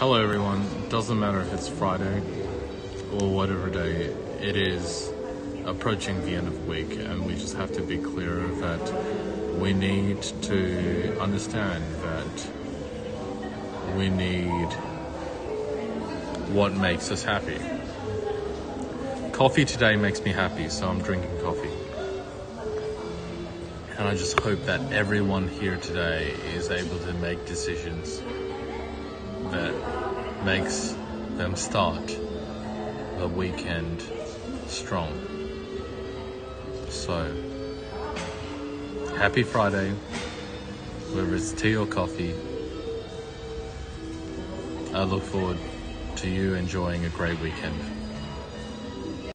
Hello, everyone. Doesn't matter if it's Friday or whatever day it is approaching the end of the week, and we just have to be clear that we need to understand that we need what makes us happy. Coffee today makes me happy, so I'm drinking coffee. And I just hope that everyone here today is able to make decisions makes them start the weekend strong. So, happy Friday, whether it's tea or coffee. I look forward to you enjoying a great weekend.